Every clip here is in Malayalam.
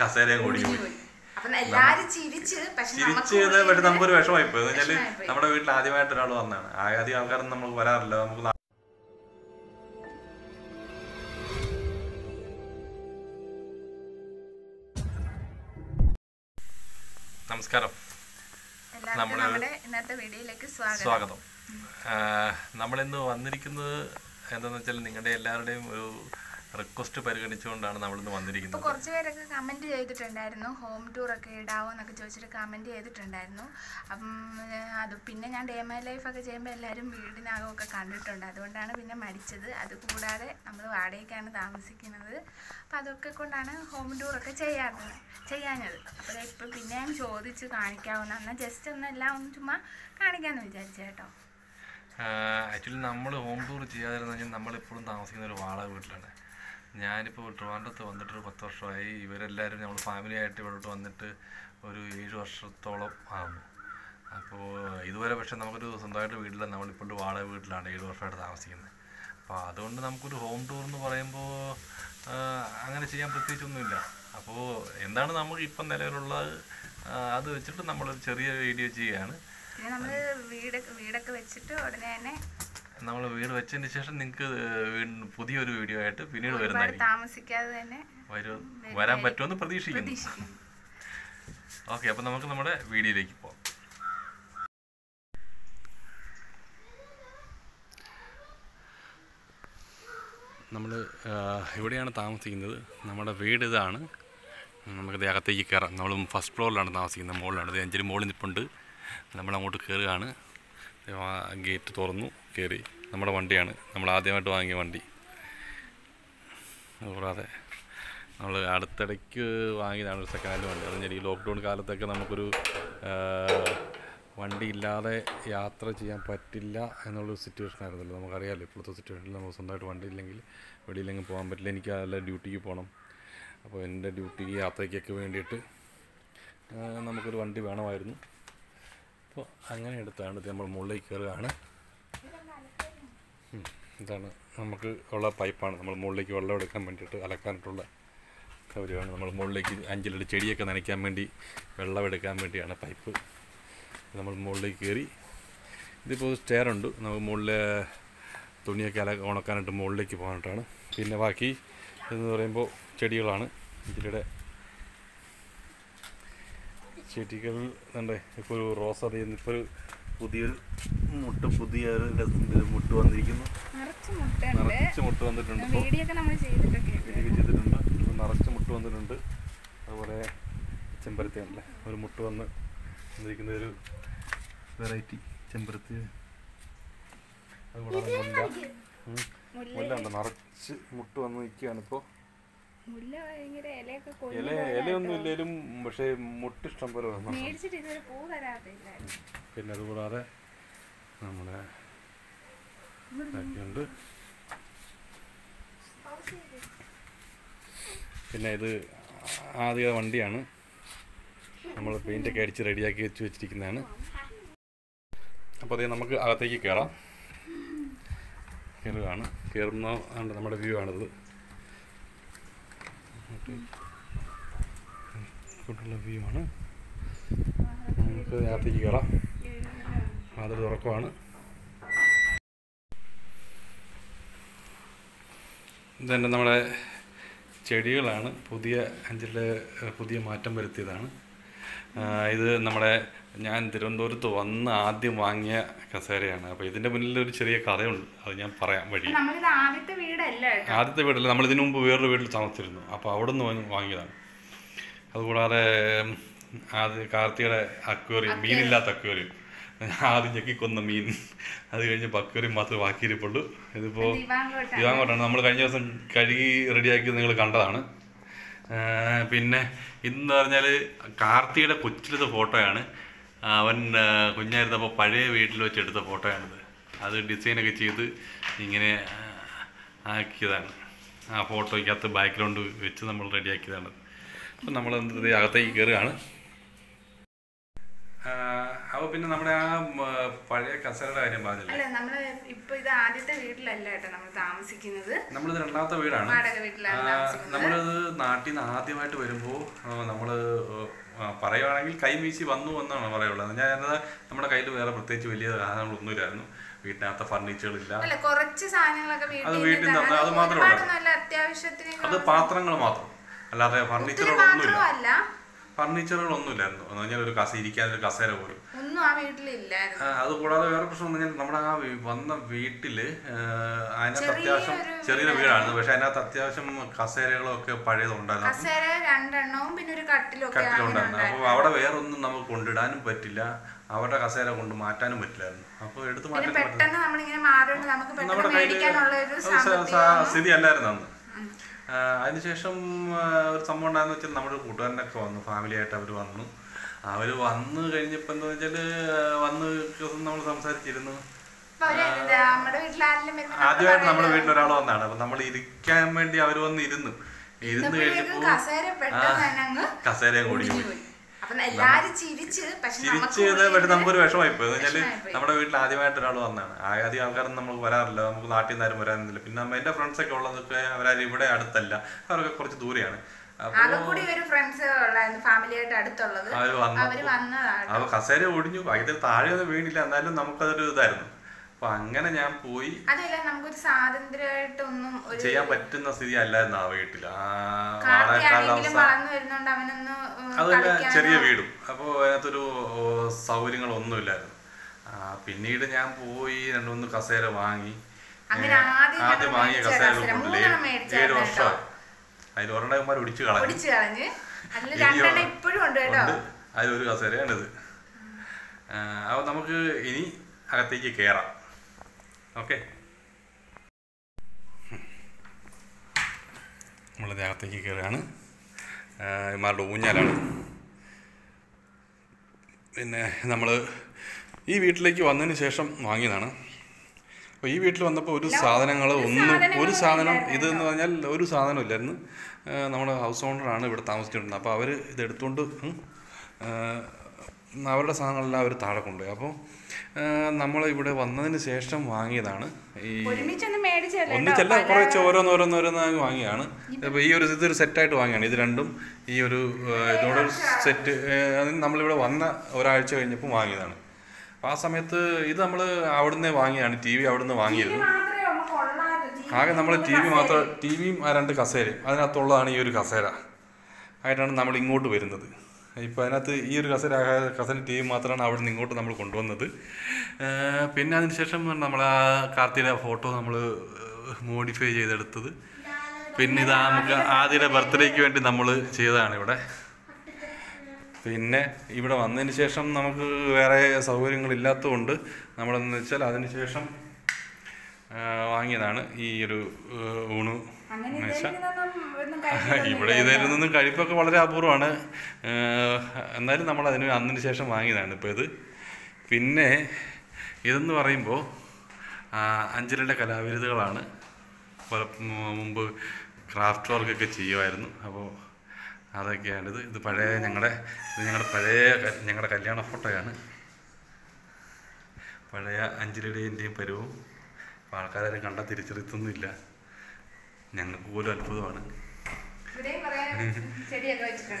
കസേരയും കൂടി ഒടിഞ്ഞു പോയി. അപ്പൊ എല്ലാരും ചിരിച്ച് പക്ഷെ നമുക്കൊരു വിഷമായി പോയി. വെച്ചാൽ നമ്മുടെ വീട്ടിൽ ആദ്യമായിട്ട് ഒരാൾ വന്നാണ് ആദ്യം ആൾക്കാരൊന്നും നമുക്ക് വരാറില്ല. നമുക്ക് നമസ്കാരം. നമ്മുടെ ഇന്നത്തെ വീഡിയോയിലേക്ക് സ്വാഗതം. സ്വാഗതം. നമ്മളിന്ന് വന്നിരിക്കുന്നത് എന്താണെന്ന് വെച്ചാൽ നിങ്ങളുടെ എല്ലാവരുടെയും ഒരു റിക്വസ്റ്റ് പരിഗണിച്ചുകൊണ്ടാണ് നമ്മൾ ഇന്ന് വന്നിരിക്കുന്നത് കുറച്ച് പേരൊക്കെ കമന്റ് ചെയ്തിട്ടുണ്ടായിരുന്നു. ഹോം ടൂർ ഒക്കെ ഇടാവോ എന്നൊക്കെ ചോദിച്ചിട്ട് കമന്റ് ചെയ്തിട്ടുണ്ടായിരുന്നു. അപ്പം അത് പിന്നെ ഞാൻ ഡേ മൈ ലൈഫ് ഒക്കെ ചെയ്യുമ്പോൾ എല്ലാവരും വീടിനകമൊക്കെ കണ്ടിട്ടുണ്ട്. അതുകൊണ്ടാണ് പിന്നെ മടിച്ചത്. അത് കൂടാതെ നമ്മൾ വാടകയ്ക്കാണ് താമസിക്കുന്നത്. അപ്പം അതൊക്കെ കൊണ്ടാണ് ഹോം ടൂർ ഒക്കെ ചെയ്യാറുള്ളത് ചെയ്യാഞ്ഞത്. അപ്പോൾ ഇപ്പം പിന്നെ ഞാൻ ചോദിച്ച് കാണിക്കാവുന്ന. എന്നാൽ ജസ്റ്റ് ഒന്ന് എല്ലാം ഒന്ന് ചുമ്മാ കാണിക്കാമെന്ന് വിചാരിച്ചു കേട്ടോ. ആക്ച്വലി നമ്മൾ ഹോം ടൂർ ചെയ്യാതിരുന്നെങ്കിൽ കഴിഞ്ഞാൽ നമ്മളിപ്പോഴും താമസിക്കുന്ന ഒരു വാടക വീട്ടിലാണ്. ഞാനിപ്പോൾ ട്രിവാൻഡ്രത്ത് വന്നിട്ട് ഒരു പത്ത് വർഷമായി. ഇവരെല്ലാവരും നമ്മൾ ഫാമിലി ആയിട്ട് ഇവിടോട്ട് വന്നിട്ട് ഒരു ഏഴ് വർഷത്തോളം ആകുന്നു അപ്പോൾ ഇതുവരെ പക്ഷേ നമുക്കൊരു സ്വന്തമായിട്ട് വീട്ടിലാണ് നമ്മളിപ്പോൾ വാടക വീട്ടിലാണ് ഏഴ് വർഷമായിട്ട് താമസിക്കുന്നത്. അപ്പോൾ അതുകൊണ്ട് നമുക്കൊരു ഹോം ടൂർ എന്ന് പറയുമ്പോൾ അങ്ങനെ ചെയ്യാൻ പ്രത്യേകിച്ചൊന്നുമില്ല. അപ്പോൾ എന്താണ് നമുക്ക് ഇപ്പം നിലവിലുള്ളത്? അത് വെച്ചിട്ട് നമ്മളൊരു ചെറിയ വീഡിയോ ചെയ്യുകയാണ്. നമ്മൾ വീട് വീടൊക്കെ വെച്ചിട്ട് ഉടനെ തന്നെ നമ്മൾ വീട് വെച്ചതിന് ശേഷം നിങ്ങൾക്ക് പുതിയൊരു വീഡിയോ ആയിട്ട് പിന്നീട് വരുന്നതായിരിക്കും. താമസിക്കാതെ തന്നെ വരും വരാൻ പറ്റുമെന്ന് പ്രതീക്ഷിക്കുന്നു. ഓക്കെ അപ്പോൾ നമുക്ക് നമ്മുടെ വീഡിയോയിലേക്ക് പോകാം നമ്മൾ ഇവിടെയാണ് താമസിക്കുന്നത്? നമ്മുടെ വീട് ഇതാണ്. നമുക്കത് അകത്തേക്ക് കയറാം. നമ്മൾ ഫസ്റ്റ് ഫ്ലോറിലാണ് താമസിക്കുന്നത്. മുകളിലാണ് ഇത് അഞ്ചൊരു മുകളിൽ നിൽപ്പുണ്ട് നമ്മൾ അങ്ങോട്ട് കയറുകയാണ് ഗേറ്റ് തുറന്നു കയറി നമ്മുടെ വണ്ടിയാണ്. നമ്മൾ ആദ്യമായിട്ട് വാങ്ങിയ വണ്ടി. കൂടാതെ നമ്മൾ അടുത്തിടയ്ക്ക് വാങ്ങിയതാണ് ഒരു സെക്കൻഡ് ഹാൻഡ് വണ്ടി. അതുകഴിഞ്ഞാൽ ഈ ലോക്ക്ഡൗൺ കാലത്തൊക്കെ നമുക്കൊരു വണ്ടി ഇല്ലാതെ യാത്ര ചെയ്യാൻ പറ്റില്ല എന്നുള്ളൊരു സിറ്റുവേഷൻ ആയിരുന്നല്ലോ. നമുക്കറിയാമല്ലോ ഇപ്പോഴത്തെ സിറ്റുവേഷനിൽ നമുക്ക് സ്വന്തമായിട്ട് വണ്ടി ഇല്ലെങ്കിൽ വെളിയിലെങ്കിലും പോകാൻ പറ്റില്ല. എനിക്ക് അല്ല ഡ്യൂട്ടിക്ക് പോകണം. അപ്പോൾ എന്റെ ഡ്യൂട്ടിക്ക് യാത്രയ്ക്കൊക്കെ വേണ്ടിയിട്ട് നമുക്കൊരു വണ്ടി വേണമായിരുന്നു. അപ്പോൾ അങ്ങനെ എടുത്താണ് നമ്മൾ മുകളിലേക്ക് കയറുകയാണ്. ഇതാണ് നമുക്ക് ഉള്ള പൈപ്പാണ്. നമ്മൾ മുകളിലേക്ക് വെള്ളം എടുക്കാൻ വേണ്ടിയിട്ട് അലക്കാനായിട്ടുള്ള സൗകര്യമാണ്. നമ്മൾ മുകളിലേക്ക് അഞ്ചിലടി ചെടിയൊക്കെ നനയ്ക്കാൻ വേണ്ടി വെള്ളം എടുക്കാൻ വേണ്ടിയാണ് പൈപ്പ്. നമ്മൾ മുകളിലേക്ക് കയറി. ഇതിപ്പോൾ സ്റ്റെയർ ഉണ്ട്. നമുക്ക് മുകളിൽ തുണിയൊക്കെ അല ഉണക്കാനായിട്ട് മുകളിലേക്ക് പോകാനായിട്ടാണ്. പിന്നെ ബാക്കി എന്ന് പറയുമ്പോൾ ചെടികളാണ്. ഇതിലൂടെ ചെടികൾ ഉണ്ട് ഇപ്പോൾ ഒരു റോസ് അറിയുന്ന ഇപ്പോൾ ഒരു പുതിയൊരു മുട്ട് പുതിയ ഒരു മുട്ട് വന്നിരിക്കുന്നു. നിറച്ച് മുട്ട വന്നിട്ടുണ്ട്. ചെയ്തിട്ടുണ്ട്. നിറച്ച് മുട്ട് വന്നിട്ടുണ്ട്. അതുപോലെ ചെമ്പരത്തി ആണല്ലേ ഒരു മുട്ട വന്ന് വന്നിരിക്കുന്ന ഒരു വെറൈറ്റി ചെമ്പരത്തി. അതുപോലെ മുല്ല. ഉണ്ട്. നിറച്ച് മുട്ട് വന്ന് നിൽക്കുകയാണ് ഇപ്പോൾ ഇല ഇലയൊന്നും ഇല്ലെങ്കിലും പക്ഷേ മുട്ടിഷ്ടം പോലെ പിന്നെ അതുകൂടാതെ നമ്മുടെ ഇതൊക്കെയുണ്ട് പിന്നെ ഇത് ആദ്യ വണ്ടിയാണ്. നമ്മൾ പെയിന്റൊക്കെ അടിച്ച് റെഡിയാക്കി വെച്ച് വെച്ചിരിക്കുന്നതാണ്. അപ്പോൾ അതേ നമുക്ക് അകത്തേക്ക് കയറാം കയറുകയാണ് കയറുന്ന നമ്മുടെ വ്യൂ ആണിത്. ഇങ്ങോട്ടുള്ള വ്യൂ ആണ്. നമുക്ക് അകത്തേക്ക് കയറാം അത് തുറക്കുവാണ് ഇതന്നെ നമ്മുടെ ചെടികളാണ്. പുതിയ അഞ്ചിലെ പുതിയ മാറ്റം വരുത്തിയതാണ്. ഇത് നമ്മുടെ ഞാൻ തിരുവനന്തപുരത്ത് വന്ന് ആദ്യം വാങ്ങിയ കസേരയാണ്. അപ്പോൾ ഇതിന്റെ മുന്നിൽ ഒരു ചെറിയ കഥയുണ്ട്. അത് ഞാൻ പറയാൻ വഴി. ആദ്യത്തെ വീടല്ല ആദ്യത്തെ വീടല്ല. നമ്മൾ ഇതിനു മുമ്പ് വേറൊരു വീട്ടിൽ താമസിച്ചിരുന്നു. അപ്പോൾ അവിടെ നിന്ന് വാങ്ങിയതാണ്. അതുകൂടാതെ ആദ്യ കാർത്തിയുടെ അക്വേറിയം. മീനില്ലാത്ത അക്വേറിയം. ആദ്യം ഞെക്കിക്കൊന്ന മീൻ. അത് കഴിഞ്ഞ് പക്കറി മാത്രമേ ബാക്കിയിരിപ്പുള്ളൂ. ഇതിപ്പോൾ ഇവാങ്കോട്ടാണ്. നമ്മൾ കഴിഞ്ഞ ദിവസം കഴുകി റെഡിയാക്കി നിങ്ങൾ കണ്ടതാണ്. പിന്നെ ഇന്ന് പറഞ്ഞാൽ കാർത്തിയുടെ കൊച്ചിലത്തെ ഫോട്ടോയാണ്. അവൻ കുഞ്ഞായിരുന്നപ്പോൾ പഴയ വീട്ടിൽ വെച്ച് എടുത്ത ഫോട്ടോയാണിത്. അത് ഡിസൈനൊക്കെ ചെയ്ത് ഇങ്ങനെ ആക്കിയതാണ്. ആ ഫോട്ടോയ്ക്കകത്ത് ബാക്ക്ഗ്രൗണ്ട് വെച്ച് നമ്മൾ റെഡിയാക്കിയതാണ്. അപ്പം നമ്മൾ എന്ത് അകത്തേക്ക് കയറുകയാണ് ആ, അപ്പോൾ പിന്നെ നമ്മുടെ ആ പഴയ കസേരയുടെ കാര്യം പറഞ്ഞില്ല? അല്ല നമ്മൾ ഇപ്പൊ ഇത് ആദ്യത്തെ വീട്ടിലല്ല കേട്ടോ നമ്മൾ താമസിക്കുന്നത്. നമ്മളിത് രണ്ടാമത്തെ വീടാണ്. വാടക വീട്ടിലാണ് നമ്മളിത് നാട്ടിൽ നിന്ന് ആദ്യമായിട്ട് വരുമ്പോൾ നമ്മൾ പറയുവാണെങ്കിൽ കൈമീശി വന്നു എന്നാണ് പറയുള്ളത് ഞാൻ എന്നത് നമ്മുടെ കയ്യിൽ വേറെ പ്രത്യേകിച്ച് വലിയ സാധനങ്ങളൊന്നുമില്ലായിരുന്നു. വീട്ടിനകത്ത് കുറച്ച് സാധനങ്ങളൊക്കെ അത് വീട്ടിൽ നിന്ന് അത് മാത്രമേ ഉള്ളൂ. അത് പാത്രങ്ങൾ മാത്രം. അല്ലാതെ ഫർണിച്ചറുകളൊന്നും ഫർണിച്ചറുകളൊന്നുമില്ല. ഫർണിച്ചറുകളൊന്നുമില്ലായിരുന്നു. എന്ന് പറഞ്ഞാൽ ഒരു കസ ഇരിക്കാൻ ഒരു കസേര പോലും. ഒന്നും ആ വീട്ടിലില്ലായിരുന്നു. ആ, അത് കൂടാതെ വേറെ പ്രശ്നം എന്ന് പറഞ്ഞാൽ നമ്മുടെ ആ വന്ന വീട്ടിൽ അതിനകത്ത് അത്യാവശ്യം ചെറിയൊരു ചെറിയൊരു വീടാണ് പക്ഷെ അതിനകത്ത് അത്യാവശ്യം കസേരകളൊക്കെ പഴയതുണ്ടായിരുന്നു. കസേര രണ്ടെണ്ണവും പിന്നെ ഒരു കട്ടിലും ഒക്കെ കട്ടിലുണ്ടായിരുന്നു അപ്പോൾ അവിടെ വേറെ ഒന്നും നമുക്ക് കൊണ്ടിടാനും പറ്റില്ല. അവരുടെ കസേര കൊണ്ട് മാറ്റാനും പറ്റില്ലായിരുന്നു. അപ്പോൾ എടുത്ത് മാറ്റാൻ പെട്ടെന്ന് നമ്മളിങ്ങനെ മാറിയോണ്ട് നമുക്ക് സ്ഥിതി അല്ലായിരുന്നു അന്ന്. അതിനുശേഷം ഒരു സംഭവം ഉണ്ടായെന്ന് വെച്ചാൽ നമ്മുടെ കൂട്ടുകാരനൊക്കെ വന്നു ഫാമിലി ആയിട്ട് അവർ വന്നു. അവർ വന്നു കഴിഞ്ഞപ്പോൾ എന്താ വെച്ചാൽ വന്ന് നമ്മൾ സംസാരിച്ചിരുന്നു. ആദ്യമായിട്ട് നമ്മുടെ വീട്ടിൽ ഒരാൾ വന്നാണ് അപ്പൊ നമ്മൾ ഇരിക്കാൻ വേണ്ടി അവർ വന്നിരുന്നു. ഇരുന്ന് കഴിഞ്ഞപ്പോ കസേരയും കൂടി പോയി. നമുക്കൊരു വിഷമായി പോയി. എന്ന് വെച്ചാൽ വിഷമായിപ്പോയി. നമ്മുടെ വീട്ടിൽ ആദ്യമായിട്ട് ഒരാൾ വന്നാണ് ആദ്യം ആൾക്കാരൊന്നും നമുക്ക് വരാറില്ല. നമുക്ക് നാട്ടിൽ നിന്നാരും വരാനില്ല. പിന്നെ നമ്മ- എന്റെ ഫ്രണ്ട്സ് ഒക്കെ ഉള്ളതൊക്കെ അവരാരും ഇവിടെ അടുത്തല്ല. അവരൊക്കെ കുറച്ച് ദൂരെയാണ്. കസേര ഒടിഞ്ഞു അതിൽ താഴെ ഒന്നും വീണില്ല. എന്നാലും നമുക്കതൊരു ഇതായിരുന്നു. അപ്പൊ അങ്ങനെ ഞാൻ പോയി. അതല്ല നമുക്കൊരു സ്വാതന്ത്ര്യമായിട്ടൊന്നും ചെയ്യാൻ പറ്റുന്ന സ്ഥിതി അല്ലായിരുന്നു ആ വീട്ടിൽ ആ അതല്ല ചെറിയ വീടും. അപ്പോൾ അതിനകത്തൊരു സൗകര്യങ്ങളൊന്നും ഇല്ലായിരുന്നു പിന്നീട് ഞാൻ പോയി രണ്ട് മൂന്ന് കസേര വാങ്ങി. ആദ്യം വാങ്ങിയ കസേര. കൊണ്ടില്ല ഏഴ് വർഷമായി. അതിൽ ഒരെണ്ണമാർ ഒടിച്ചു കളഞ്ഞു. അതിലൊരു കസേരയാണിത്. അപ്പൊ നമുക്ക് ഇനി അകത്തേക്ക് കയറാം ഓക്കെ നമ്മൾ ദേഹത്തേക്ക് കയറുകയാണ്. ഇമാരുടെ ഊഞ്ഞാലാണ്. പിന്നെ നമ്മൾ ഈ വീട്ടിലേക്ക് വന്നതിന് ശേഷം വാങ്ങിയതാണ്. അപ്പോൾ ഈ വീട്ടിൽ വന്നപ്പോൾ ഒരു സാധനങ്ങൾ ഒന്നും ഒരു സാധനം ഇത് എന്ന് പറഞ്ഞാൽ ഒരു സാധനം ഇല്ലായിരുന്നു. നമ്മുടെ ഹൗസ് ഓണറാണ് ഇവിടെ താമസിച്ചിരുന്നത് അപ്പോൾ അവർ ഇത് എടുത്തുകൊണ്ട് ഉം, ആ, അവരുടെ സാധനങ്ങളെല്ലാം അവർ താഴെ കൊണ്ടുപോയി. അപ്പോൾ നമ്മൾ ഇവിടെ വന്നതിന് ശേഷം വാങ്ങിയതാണ്. ഈ ഒന്നിച്ചല്ല കുറച്ച് ഓരോന്നോരോന്നോരോന്നായി വാങ്ങിയാണ് അപ്പോൾ ഈ ഒരു ഇതൊരു സെറ്റായിട്ട് വാങ്ങിയാണ്. ഇത് രണ്ടും ഈ ഒരു ഇതോടെ സെറ്റ് നമ്മളിവിടെ വന്ന ഒരാഴ്ച കഴിഞ്ഞപ്പോൾ വാങ്ങിയതാണ്. അപ്പോൾ ആ സമയത്ത് ഇത് നമ്മൾ അവിടുന്ന് വാങ്ങിയാണ്. ടി വി അവിടുന്ന് വാങ്ങിയിരുന്നു. ആകെ നമ്മൾ ടി വി മാത്രം ടി വിയും ആ രണ്ട് കസേരയും. അതിനകത്തുള്ളതാണ് ഈ ഒരു കസേര. ആയിട്ടാണ് നമ്മൾ ഇങ്ങോട്ട് വരുന്നത്. ഇപ്പോൾ അതിനകത്ത് ഈ ഒരു കസേര കസിൻ ടീം മാത്രമാണ് അവിടെ നിന്ന് ഇങ്ങോട്ട് നമ്മൾ കൊണ്ടുവന്നത്. പിന്നെ അതിനുശേഷം നമ്മൾ ആ കാർത്തിയുടെ ഫോട്ടോ നമ്മൾ മോഡിഫൈ ചെയ്തെടുത്തത്. പിന്നെ ഇത് നമുക്ക് ആദ്യയുടെ ബർത്ത്ഡേക്ക് വേണ്ടി നമ്മൾ ചെയ്തതാണ് ഇവിടെ. പിന്നെ ഇവിടെ വന്നതിന് ശേഷം നമുക്ക് വേറെ സൗകര്യങ്ങളില്ലാത്തതുകൊണ്ട് നമ്മളെന്ന് വെച്ചാൽ അതിന് ശേഷം വാങ്ങിയതാണ് ഈ ഒരു ഊണ്. ഇവിടെ ഇതായിരുന്നൊന്നും കഴിപ്പൊക്കെ വളരെ അപൂർവമാണ്. എന്നാലും നമ്മൾ അതിന് അന്നിന് ശേഷം വാങ്ങിയതാണ് ഇപ്പോൾ ഇത്. പിന്നെ ഇതെന്ന് പറയുമ്പോൾ അഞ്ചലിന്റെ കലാവിരുദുകളാണ്. പല- മുമ്പ് ക്രാഫ്റ്റ് വർക്കൊക്കെ ചെയ്യുമായിരുന്നു അപ്പോൾ അതൊക്കെയാണിത്. ഇത് പഴയ ഞങ്ങളുടെ ഇത് ഞങ്ങളുടെ പഴയ ഞങ്ങളുടെ കല്യാണ ഫോട്ടോയാണ്. പഴയ അഞ്ചലിയുടെയും പരുവും. ആൾക്കാരെ ആൾക്കാരും കണ്ടാൽ തിരിച്ചറിയത്തൊന്നുമില്ല. ഞങ്ങൾക്ക് പോലും അത്ഭുതമാണ്.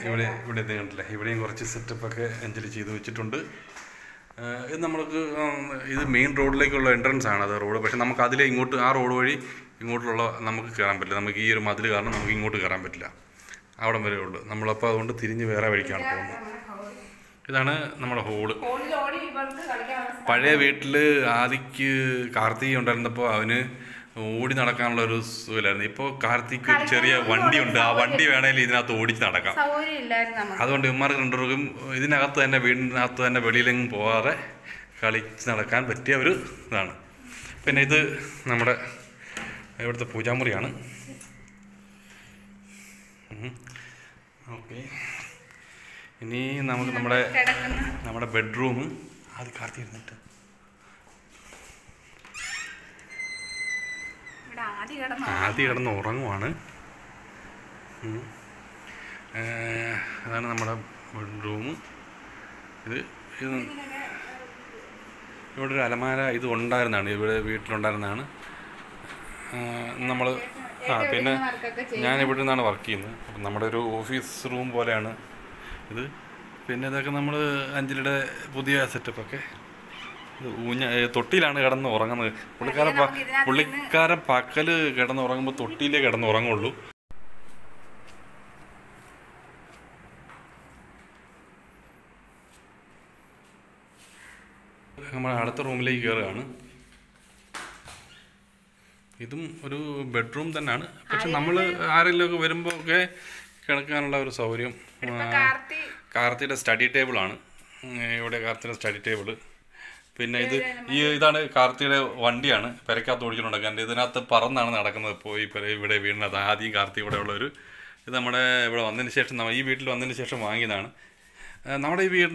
ഇവിടെ ഇവിടെ കണ്ടില്ല ഇവിടെയും കുറച്ച് സെറ്റപ്പൊക്കെ അഞ്ജലി ചെയ്ത് വെച്ചിട്ടുണ്ട്. ഇത് നമ്മൾക്ക് ഇത് മെയിൻ റോഡിലേക്കുള്ള എൻട്രൻസ് ആണ് അത് റോഡ്. പക്ഷെ നമുക്ക് അതിലെ ഇങ്ങോട്ട് ആ റോഡ് വഴി ഇങ്ങോട്ടുള്ള നമുക്ക് കയറാൻ പറ്റില്ല. നമുക്ക് ഈ ഒരു മതിൽ കാരണം നമുക്ക് ഇങ്ങോട്ട് കയറാൻ പറ്റില്ല. അവിടം വരെ ഉള്ളൂ. നമ്മളപ്പോൾ അതുകൊണ്ട് തിരിഞ്ഞ് വേറെ വഴിക്കാണ് പോകുന്നത്. ഇതാണ് നമ്മുടെ ഹോൾ പഴയ വീട്ടിൽ ആദിക്ക് കാർത്തിക ഉണ്ടായിരുന്നപ്പോൾ അവന് ഓടി നടക്കാനുള്ള ഒരു സുഖമില്ലായിരുന്നു. ഇപ്പോൾ കാർത്തിക്ക് ഒരു ചെറിയ വണ്ടിയുണ്ട് ആ വണ്ടി വേണേൽ ഇതിനകത്ത് ഓടിച്ച് നടക്കാം. അതുകൊണ്ട് ഇവന്മാർക്ക് രണ്ടുപേർക്കും ഇതിനകത്ത് തന്നെ വീടിനകത്ത് തന്നെ വെളിയിലെങ്ങും പോകാതെ കളിച്ച് നടക്കാൻ പറ്റിയ ഒരു ഇതാണ്. പിന്നെ ഇത് നമ്മുടെ ഇവിടുത്തെ പൂജാമുറിയാണ്. ഓക്കെ. ഇനി നമുക്ക് നമ്മുടെ നമ്മുടെ ബെഡ്റൂം. അത് കാർത്തി ഇരുന്നിട്ട്. ആദ്യം കിടന്നു ഉറങ്ങുവാണ്. അതാണ് നമ്മുടെ ബെഡ്റൂം. ഇത് ഇവിടെ ഒരു അലമാര ഇത് ഉണ്ടായിരുന്നതാണ് ഇവിടെ വീട്ടിലുണ്ടായിരുന്നതാണ്. നമ്മൾ ആ പിന്നെ ഞാൻ ഇവിടെ നിന്നാണ് വർക്ക് ചെയ്യുന്നത്. അപ്പം നമ്മുടെ ഒരു ഓഫീസ് റൂം പോലെയാണ് ഇത്. പിന്നെ ഇതൊക്കെ നമ്മൾ അഞ്ജലിയുടെ പുതിയ സെറ്റപ്പൊക്കെ ഊഞ്ഞ തൊട്ടിയിലാണ് കിടന്ന് ഉറങ്ങുന്നത്. പുള്ളിക്കാരൻ പുള്ളിക്കാരൻ പക്കൽ കിടന്ന് ഉറങ്ങുമ്പോൾ തൊട്ടിയിലേ കിടന്ന് ഉറങ്ങുള്ളൂ. നമ്മൾ അടുത്ത റൂമിലേക്ക് കയറുകയാണ്. ഇതും ഒരു ബെഡ്റൂം തന്നെയാണ്. പക്ഷെ നമ്മൾ ആരെങ്കിലും ഒക്കെ വരുമ്പോൾ ഒക്കെ കിടക്കാനുള്ള ഒരു സൗകര്യം കാർത്തിയുടെ സ്റ്റഡി ടേബിളാണ്. ആണ് ഇവിടെ കാർത്തിയുടെ സ്റ്റഡി ടേബിൾ പിന്നെ ഇത് ഈ ഇതാണ് കാർത്തിയുടെ വണ്ടിയാണ്. പെരക്കകത്ത് ഓടിക്കുന്നുണ്ട് എന്റെ ഇതിനകത്ത് പറന്നാണ് നടക്കുന്നത് ഇപ്പോൾ ഈ പെര ഇവിടെ വീടിനകത്ത് ആദ്യം കാർത്തി ഇവിടെ ഉള്ളൊരു ഇത് നമ്മുടെ ഇവിടെ വന്നതിന് ശേഷം നമ്മൾ ഈ വീട്ടിൽ വന്നതിന് ശേഷം വാങ്ങിയതാണ്. നമ്മുടെ ഈ വീട്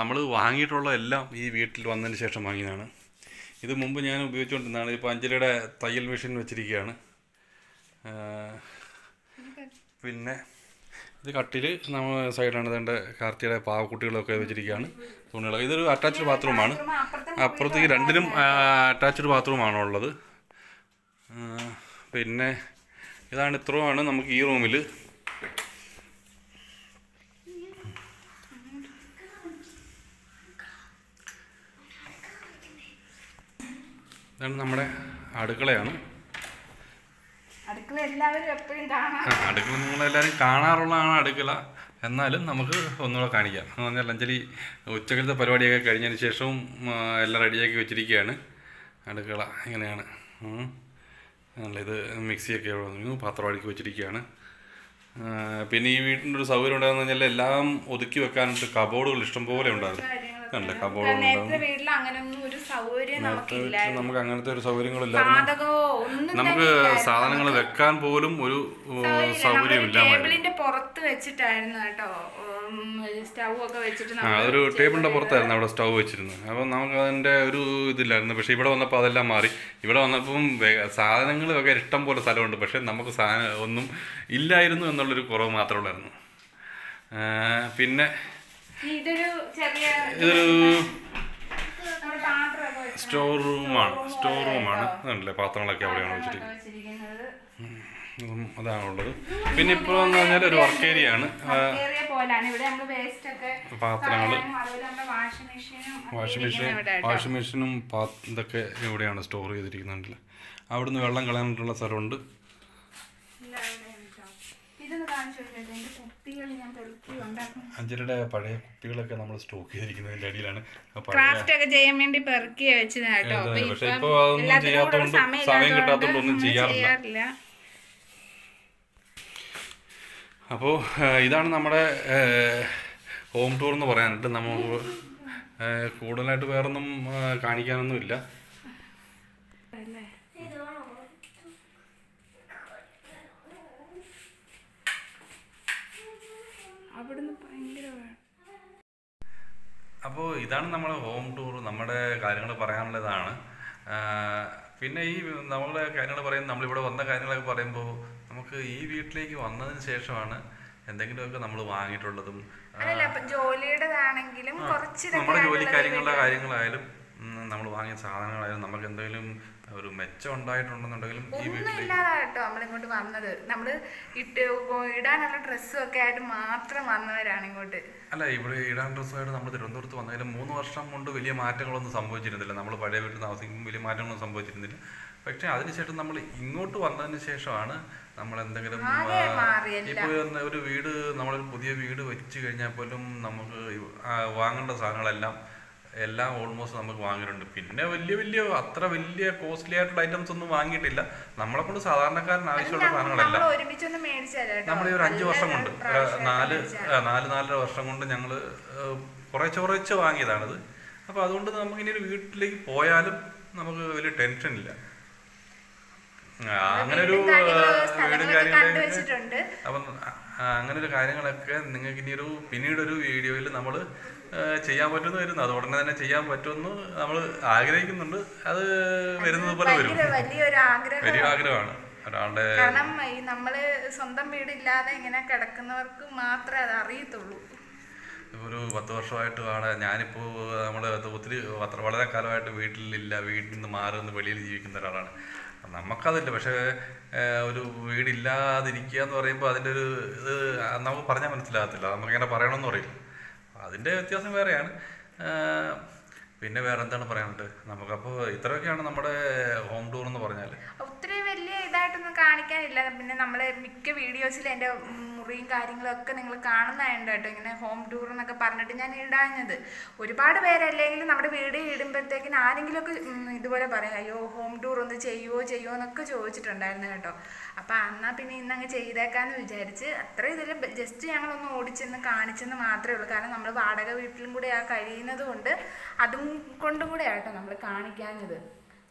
നമ്മൾ വാങ്ങിയിട്ടുള്ള എല്ലാം ഈ വീട്ടിൽ വന്നതിന് ശേഷം വാങ്ങിയതാണ്. ഇത് മുമ്പ് ഞാൻ ഉപയോഗിച്ചുകൊണ്ടിരുന്നതാണ്. ഇപ്പോൾ അഞ്ജലിയുടെ തയ്യൽ മെഷീൻ വെച്ചിരിക്കുകയാണ്. പിന്നെ ഇത് കട്ടിൽ നമ്മൾ സൈഡാണ് ഇതേണ്ട കാർത്തിയുടെ പാവക്കുട്ടികളൊക്കെ വെച്ചിരിക്കുകയാണ് തുണികളൊക്കെ. ഇതൊരു അറ്റാച്ച്ഡ് ബാത്റൂമാണ് അപ്പുറത്തേക്ക് രണ്ടിനും അറ്റാച്ച്ഡ് ബാത്റൂമാണ് ഉള്ളത് പിന്നെ ഇതാണ് ഇത്രയുമാണ് നമുക്ക് ഈ റൂമിൽ ഇതാണ് നമ്മുടെ അടുക്കളയാണ്. അടുക്കള എല്ലാവരും എപ്പോഴും കാണാം അടുക്കള നിങ്ങളെല്ലാവരും കാണാറുള്ളതാണ് അടുക്കള. എന്നാലും നമുക്ക് ഒന്നുകൂടെ കാണിക്കാം. എന്ന് പറഞ്ഞാൽ അഞ്ജലി ഉച്ചകലത്തെ പരിപാടിയൊക്കെ കഴിഞ്ഞതിന് ശേഷവും എല്ലാം റെഡിയാക്കി വെച്ചിരിക്കുകയാണ്. അടുക്കള ഇങ്ങനെയാണ്. നല്ല ഇത് മിക്സിയൊക്കെ ഒക്കെ വന്നു പാത്രം അടുക്കി വെച്ചിരിക്കുകയാണ് പിന്നെ ഈ വീട്ടിന്റെ ഒരു സൗകര്യം ഉണ്ടാകുന്ന പറഞ്ഞാൽ എല്ലാം ഒതുക്കി വെക്കാനായിട്ട് കബോർഡുകൾ ഇഷ്ടംപോലെ ഉണ്ടായിരുന്നു കണ്ടേ നേരത്തെ വീട്ടിൽ അങ്ങനൊന്നും ഒരു സൗകര്യം നമുക്ക് അങ്ങനത്തെ ഒരു സൗകര്യങ്ങളില്ല നമുക്ക് സാധനങ്ങൾ വെക്കാൻ പോലും ഒരു സൗകര്യമില്ല. ടേബിളിന്റെ പുറത്ത് വെച്ചിട്ടായിരുന്നു കേട്ടോ. സ്റ്റൗ ഒക്കെ വെച്ചിട്ട് അതൊരു ടേബിളിന്റെ പുറത്തായിരുന്നു അവിടെ സ്റ്റൗ വെച്ചിരുന്നത്. അപ്പം നമുക്ക് അതിന്റെ ഒരു ഇതില്ലായിരുന്നു. പക്ഷെ ഇവിടെ വന്നപ്പോൾ അതെല്ലാം മാറി. ഇവിടെ വന്നപ്പം സാധനങ്ങൾ വെക്കാൻ ഇഷ്ടം പോലെ സ്ഥലമുണ്ട്. പക്ഷെ നമുക്ക് സാധനം ഒന്നും ഇല്ലായിരുന്നു എന്നുള്ളൊരു കുറവ് മാത്രമേ ഉള്ളായിരുന്നു. പിന്നെ ഇതൊരു സ്റ്റോർ റൂമാണ്. സ്റ്റോർ റൂമാണ്. അതല്ലേ പാത്രങ്ങളൊക്കെ അവിടെയാണ് വെച്ചിരിക്കുന്നത്. അതാണ് ഉള്ളത്. പിന്നെ ഇപ്പോൾ എന്ന് പറഞ്ഞാൽ ഒരു വർക്ക് ഏരിയ ആണ്. പാത്രങ്ങൾ വാഷിംഗ് മെഷീൻ വാഷിംഗ് മെഷീനും ഇതൊക്കെ ഇവിടെയാണ് സ്റ്റോർ ചെയ്തിരിക്കുന്നുണ്ടല്ലോ അവിടുന്ന് വെള്ളം കളയാനായിട്ടുള്ള സ്ഥലമുണ്ട് എല്ലാം ഇവിടെ ഉണ്ട് കേട്ടോ. ഇതൊന്ന് കാണിച്ചു കൊടുക്കട്ടെ എന്റെ കുപ്പികൾ ഞാൻ പെറുക്കി ഉണ്ടാക്കും അഞ്ചരയുടെ പഴയ കുപ്പികളൊക്കെ നമ്മൾ സ്റ്റോക്ക് ചെയ്തിരിക്കുന്നതിന്റെ അടിയിലാണ്. ക്രാഫ്റ്റ് ഒക്കെ ചെയ്യാൻ വേണ്ടി പെറുക്കി വെച്ചതാ കേട്ടോ. പക്ഷെ ഇപ്പൊ അതൊന്നും ചെയ്യാത്തോണ്ട് സമയം കിട്ടാത്തോണ്ട് ഒന്നും ചെയ്യാറില്ല. അപ്പോ അപ്പോൾ ഇതാണ് നമ്മുടെ ഹോം ടൂർ എന്ന് പറയാനായിട്ട് നമ്മൾ കൂടുതലായിട്ട് വേറൊന്നും കാണിക്കാനൊന്നും കാണിക്കാനൊന്നുമില്ല അല്ലേ അവിടുന്ന് ഭയങ്കര വേ- അപ്പോൾ ഇതാണ് നമ്മുടെ ഹോം ടൂർ നമ്മുടെ കാര്യങ്ങൾ പറയാനുള്ളതാണ്. പിന്നെ ഈ നമ്മളെ കാര്യങ്ങൾ പറയുന്നത് നമ്മളിവിടെ വന്ന കാര്യങ്ങളൊക്കെ പറയുമ്പോൾ നമുക്ക് ഈ വീട്ടിലേക്ക് വന്നതിന് ശേഷമാണ് എന്തെങ്കിലുമൊക്കെ നമ്മൾ വാങ്ങിയിട്ടുള്ളതും നമ്മുടെ ജോലി കാര്യങ്ങളുടെ കാര്യങ്ങളായാലും നമ്മൾ വാങ്ങിയ സാധനങ്ങളായാലും നമുക്ക് എന്തെങ്കിലും ഒരു മെച്ചം ഉണ്ടായിട്ടുണ്ടെന്നുണ്ടെങ്കിലും ഈ ഒന്നും വീട്ടിലേക്ക് ഇല്ലാതാ കേട്ടോ നമ്മളിങ്ങോട്ട് വന്നത്. നമ്മൾ ഇട്ട് ഇടാനുള്ള ഡ്രസ്സും ഒക്കെ ആയിട്ട് മാത്രം വന്നവരാണ് ഇങ്ങോട്ട്. അല്ല ഇവിടെ ഇടാൻ ഡ്രസ്സായിട്ട് നമ്മൾ തിരുവനന്തപുരത്ത് വന്നതിലും മൂന്ന് വർഷം കൊണ്ട് വലിയ മാറ്റങ്ങളൊന്നും സംഭവിച്ചിരുന്നില്ല. നമ്മൾ പഴയ വീട്ടിൽ താമസിക്കുമ്പോൾ വലിയ മാറ്റങ്ങളൊന്നും സംഭവിച്ചിരുന്നില്ല. പക്ഷേ അതിനുശേഷം നമ്മൾ ഇങ്ങോട്ട് വന്നതിന് ശേഷമാണ് നമ്മൾ എന്തെങ്കിലും. ഇപ്പോൾ ഒരു വീട് നമ്മളൊരു പുതിയ വീട് വെച്ച് കഴിഞ്ഞാൽ പോലും നമുക്ക് വാങ്ങേണ്ട സാധനങ്ങളെല്ലാം എല്ലാം ഓൾമോസ്റ്റ് നമുക്ക് വാങ്ങിയിട്ടുണ്ട് പിന്നെ വലിയ വലിയ അത്ര വലിയ കോസ്റ്റ്ലി ആയിട്ടുള്ള ഐറ്റംസ് ഒന്നും വാങ്ങിയിട്ടില്ല. നമ്മളെ കൊണ്ട് സാധാരണക്കാരന് ആവശ്യമുള്ള സാധനങ്ങളല്ല. നമ്മൾ ഈ ഒരു അഞ്ച് വർഷം കൊണ്ട് നാല് നാല് നാലര വർഷം കൊണ്ട് ഞങ്ങൾ കുറേച്ച് കുറേച്ച് വാങ്ങിയതാണിത്. അപ്പോൾ അതുകൊണ്ട് നമുക്ക് ഇനി ഒരു വീട്ടിലേക്ക് പോയാലും നമുക്ക് വലിയ ടെൻഷൻ ഇല്ല. അങ്ങനെ ഒരു വീടും കാര്യങ്ങളും, അപ്പം ആ, അങ്ങനെ ഒരു കാര്യങ്ങളൊക്കെ നിങ്ങൾക്ക് ഇനി ഒരു പിന്നീട് ഒരു വീഡിയോയിൽ നമ്മൾ ചെയ്യാൻ പറ്റുമെന്ന് വരുന്നു അത് ഉടനെ തന്നെ ചെയ്യാൻ പറ്റുമെന്ന് നമ്മൾ ആഗ്രഹിക്കുന്നുണ്ട്. അത് വരുന്നത് പോലെ വരും. വലിയ ആഗ്രഹമാണ്. ഒരാളുടെ കാരണം നമ്മൾ സ്വന്തം വീടില്ലാതെ ഇങ്ങനെ കിടക്കുന്നവർക്ക് മാത്രമേ അത് അറിയത്തുള്ളൂ. ഒരു പത്ത് വർഷമായിട്ട് കാണാൻ ഞാനിപ്പോൾ നമ്മൾ ഒത്തിരി വളരെ കാലമായിട്ട് വീട്ടിലില്ല. വീട്ടിൽ നിന്ന് മാറി നിന്ന് വെളിയിൽ ജീവിക്കുന്ന ഒരാളാണ്. നമുക്കതില്ല. പക്ഷേ ഒരു വീടില്ലാതിരിക്കുക എന്ന് പറയുമ്പോൾ അതിന്റെ ഒരു ഇത് നമുക്ക് പറഞ്ഞാൽ മനസ്സിലാകത്തില്ല. നമുക്കിങ്ങനെ പറയണമെന്ന് പറയില്ല. അതിന്റെ വ്യത്യാസം വേറെയാണ്. പിന്നെ വേറെ എന്താണ് പറയാനുള്ളത്? നമുക്കപ്പോൾ ഇത്രയൊക്കെയാണ് നമ്മുടെ ഹോം ടൂർ എന്ന് പറഞ്ഞാൽ ഒത്തിരി വലിയ ഇതായിട്ടൊന്നും കാണിക്കാനില്ല. പിന്നെ നമ്മൾ മിക്ക വീഡിയോസിൽ എന്റെ മുറിയും കാര്യങ്ങളും ഒക്കെ നിങ്ങൾ കാണുന്നതായിട്ട് കേട്ടോ. ഇങ്ങനെ ഹോം ടൂർ എന്നൊക്കെ പറഞ്ഞിട്ട് ഞാൻ ഇടാഞ്ഞത്. ഒരുപാട് പേരല്ലെങ്കിൽ നമ്മുടെ വീഡിയോ ഇടുമ്പോഴത്തേക്കിന് ആരെങ്കിലുമൊക്കെ ഇതുപോലെ പറയാം അയ്യോ ഹോം ടൂർ ഒന്ന് ചെയ്യുമോ ചെയ്യുമോ എന്നൊക്കെ ചോദിച്ചിട്ടുണ്ടായിരുന്നു കേട്ടോ. അപ്പോൾ എന്നാൽ പിന്നെ ഇന്നങ്ങ് ചെയ്തേക്കാന്ന് വിചാരിച്ച് അത്ര ഇതിൽ ജസ്റ്റ് ഞങ്ങളൊന്ന് ഓടിച്ചെന്ന് കാണിച്ചെന്ന് മാത്രമേ ഉള്ളൂ. കാരണം നമ്മൾ വാടക വീട്ടിലും കൂടെ ആ കഴിയുന്നത് കൊണ്ട് അതും കൊണ്ടും കൂടെ ആട്ടോ നമ്മൾ കാണിക്കാഞ്ഞത്.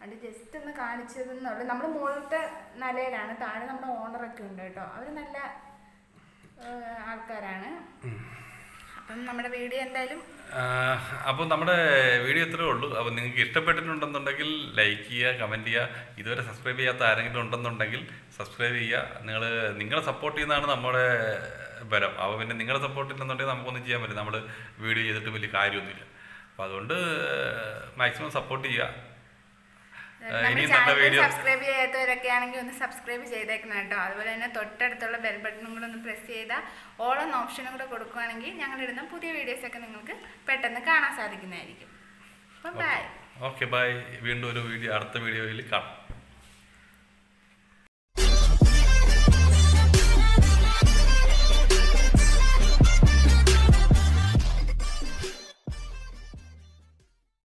അത് ജസ്റ്റ് ഒന്ന് കാണിച്ചതെന്നുള്ളു. നമ്മൾ മുകളിലത്തെ നിലയിലാണ്. താഴെ നമ്മുടെ ഓണറൊക്കെ ഉണ്ട് കേട്ടോ. അവർ നല്ല ആൾക്കാരാണ്. അപ്പം നമ്മുടെ വീഡിയോ എന്തായാലും അപ്പോൾ നമ്മുടെ വീഡിയോ ഇത്രേ ഉള്ളൂ. അപ്പോൾ നിങ്ങൾക്ക് ഇഷ്ടപ്പെട്ടിട്ടുണ്ടെന്നുണ്ടെങ്കിൽ ലൈക്ക് ചെയ്യുക കമന്റ് ചെയ്യുക. ഇതുവരെ സബ്സ്ക്രൈബ് ചെയ്യാത്ത ആരെങ്കിലും ഉണ്ടെന്നുണ്ടെങ്കിൽ സബ്സ്ക്രൈബ് ചെയ്യുക. നിങ്ങൾ നിങ്ങളെ സപ്പോർട്ട് ചെയ്യുന്നതാണ് നമ്മുടെ ബലം. അപ്പോൾ പിന്നെ നിങ്ങളെ സപ്പോർട്ട് ഇല്ലെന്നുണ്ടെങ്കിൽ നമുക്കൊന്നും ചെയ്യാൻ പറ്റില്ല. നമ്മൾ വീഡിയോ ചെയ്തിട്ട് വലിയ കാര്യമൊന്നുമില്ല. അപ്പോൾ അതുകൊണ്ട് മാക്സിമം സപ്പോർട്ട് ചെയ്യുക. ഇനിയും നല്ല വീഡിയോ സബ്സ്ക്രൈബ് ചെയ്യാത്തവരൊക്കെ ആണെങ്കിൽ ഒന്ന് സബ്സ്ക്രൈബ് ചെയ്തേക്കണം കേട്ടോ. അതുപോലെ തന്നെ തൊട്ടടുത്തുള്ള ബെൽ ബട്ടണും കൂടെ ഒന്ന് പ്രസ് ചെയ്താൽ ഓൾ എന്ന ഓപ്ഷനും കൂടെ കൊടുക്കുകയാണെങ്കിൽ ഞങ്ങളിടുന്ന പുതിയ വീഡിയോസ് ഒക്കെ നിങ്ങൾക്ക് പെട്ടെന്ന് കാണാൻ സാധിക്കുന്നതായിരിക്കും. അപ്പം ബൈ ഓക്കെ ബൈ വീണ്ടും ഒരു വീഡിയോ അടുത്ത വീഡിയോയിൽ കാണാം.